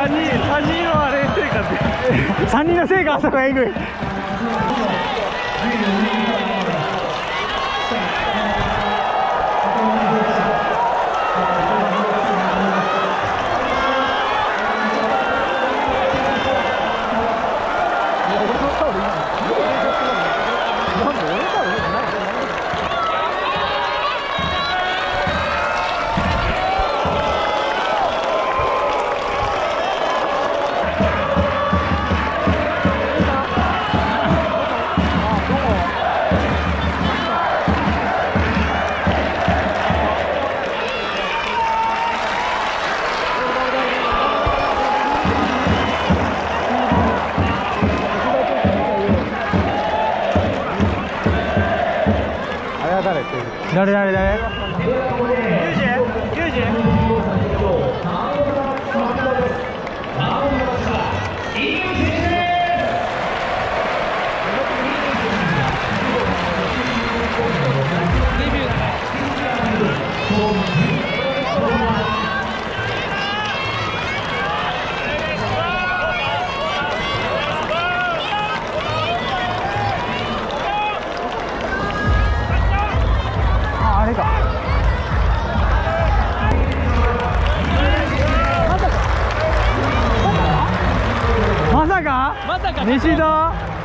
3人3人のあれ成果って。3人の成果あそこえぐい。誰誰誰？かまさ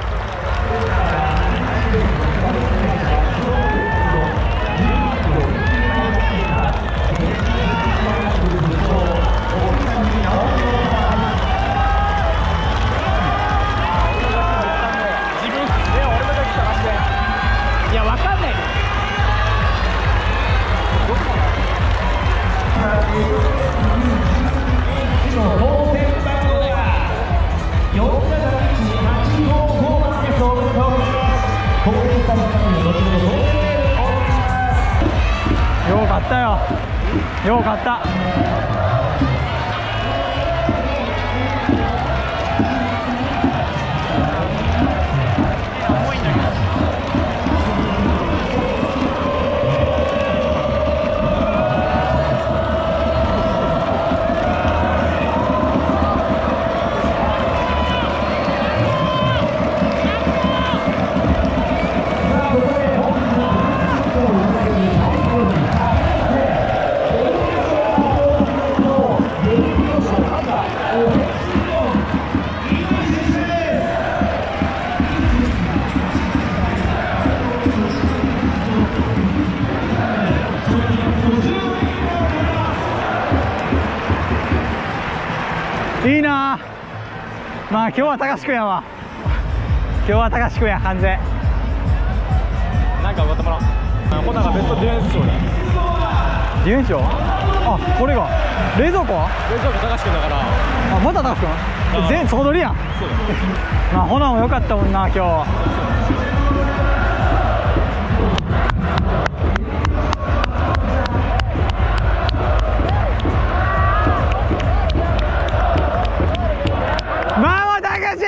ったよ。よう買った。まあ今日は高志くんやわ。今日は高志くんや完全。なんか分かってもらおうあほながベストディフェンス賞だ。ディフェンス賞あこれが。冷蔵庫？は冷蔵庫高橋君だから。あまた高志くんあ。全総取りやん。そうだまあほなも良かったもんな今日し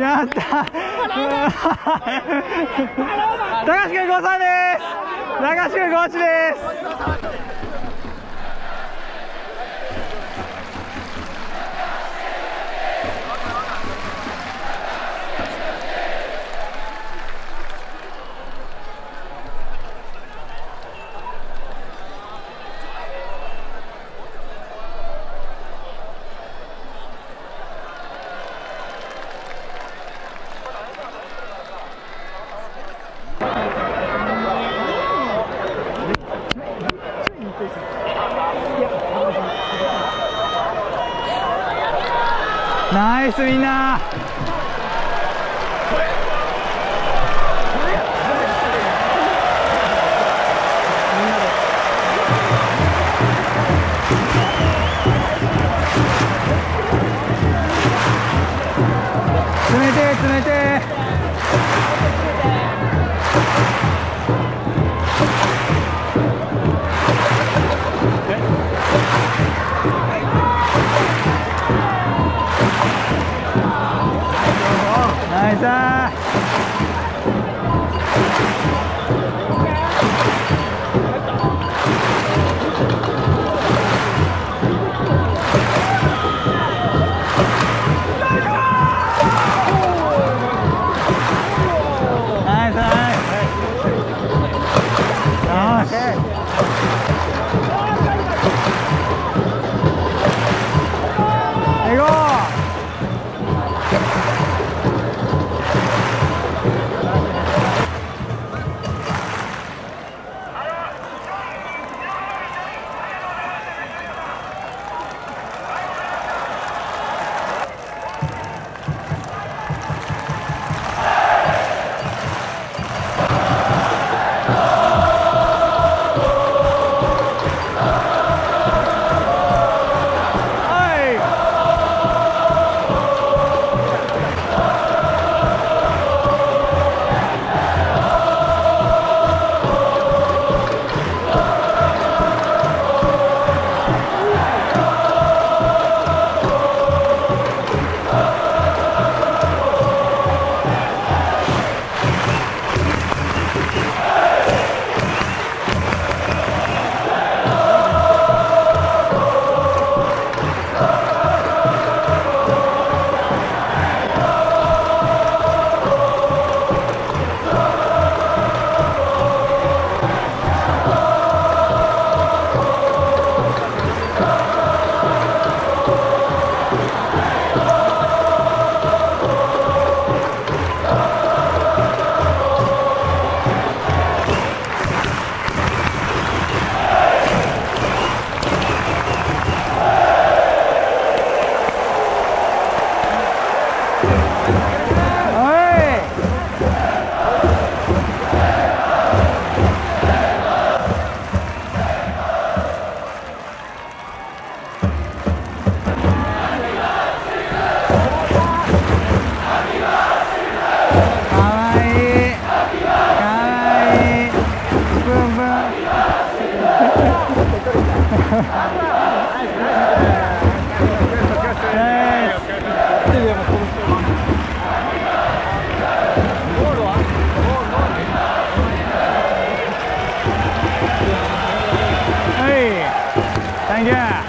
やった。高橋君ごさんです。高橋君ごちですナイスみんな冷て冷て。ナイス Ê, đang chưa?